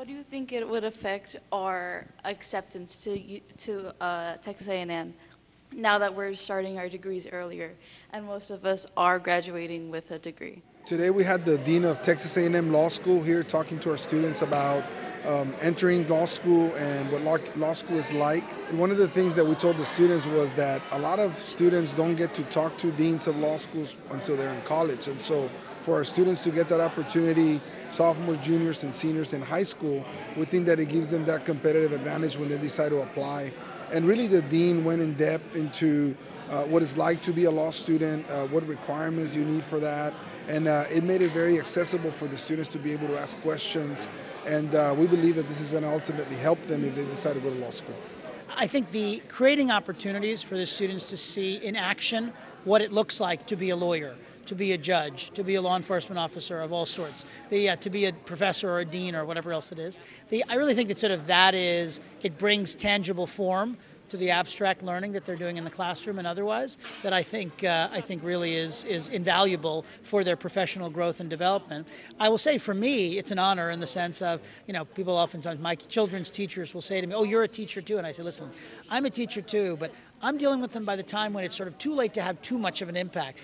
How do you think it would affect our acceptance to to uh, Texas A&M now that we're starting our degrees earlier, and most of us are graduating with a degree? Today we had the dean of Texas A&M Law School here talking to our students about um, entering law school and what law, law school is like. One of the things that we told the students was that a lot of students don't get to talk to deans of law schools until they're in college. And so for our students to get that opportunity, sophomores, juniors, and seniors in high school, we think that it gives them that competitive advantage when they decide to apply. And really the dean went in depth into uh, what it's like to be a law student, uh, what requirements you need for that, and uh, it made it very accessible for the students to be able to ask questions. And uh, we believe that this is going to ultimately help them if they decide to go to law school. I think the creating opportunities for the students to see in action what it looks like to be a lawyer, to be a judge, to be a law enforcement officer of all sorts, the, uh, to be a professor or a dean or whatever else it is. The, I really think that sort of that is, it brings tangible form to the abstract learning that they're doing in the classroom and otherwise that I think uh, I think really is is invaluable for their professional growth and development. I will say for me it's an honor in the sense of you know people oftentimes my children's teachers will say to me oh you're a teacher too and I say listen I'm a teacher too but I'm dealing with them by the time when it's sort of too late to have too much of an impact.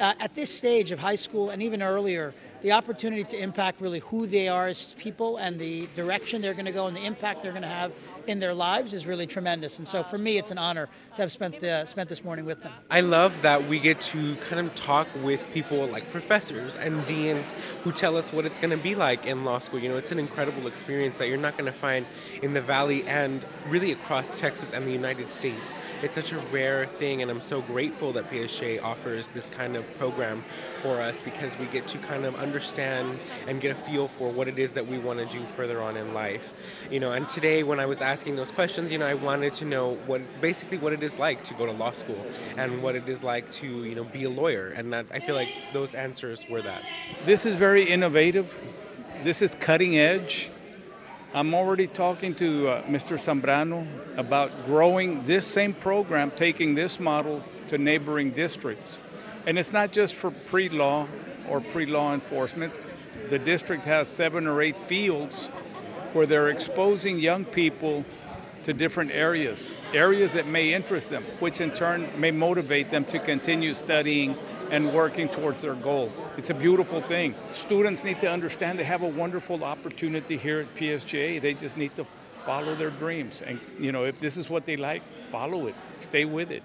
Uh, at this stage of high school and even earlier, the opportunity to impact really who they are as people and the direction they're going to go and the impact they're going to have in their lives is really tremendous. And so for me, it's an honor to have spent the, spent this morning with them. I love that we get to kind of talk with people like professors and deans who tell us what it's going to be like in law school. You know, it's an incredible experience that you're not going to find in the Valley and really across Texas and the United States. It's such a rare thing, and I'm so grateful that PSJ offers this kind of program for us because we get to kind of understand and get a feel for what it is that we want to do further on in life. You know, and today when I was asking those questions, you know, I wanted to know what basically what it is like to go to law school and what it is like to, you know, be a lawyer. And that I feel like those answers were that. This is very innovative. This is cutting edge. I'm already talking to uh, Mr. Zambrano about growing this same program, taking this model to neighboring districts. And it's not just for pre law or pre law enforcement. The district has seven or eight fields where they're exposing young people to different areas, areas that may interest them, which in turn may motivate them to continue studying and working towards their goal. It's a beautiful thing. Students need to understand they have a wonderful opportunity here at PSJA. They just need to follow their dreams. And, you know, if this is what they like, follow it, stay with it.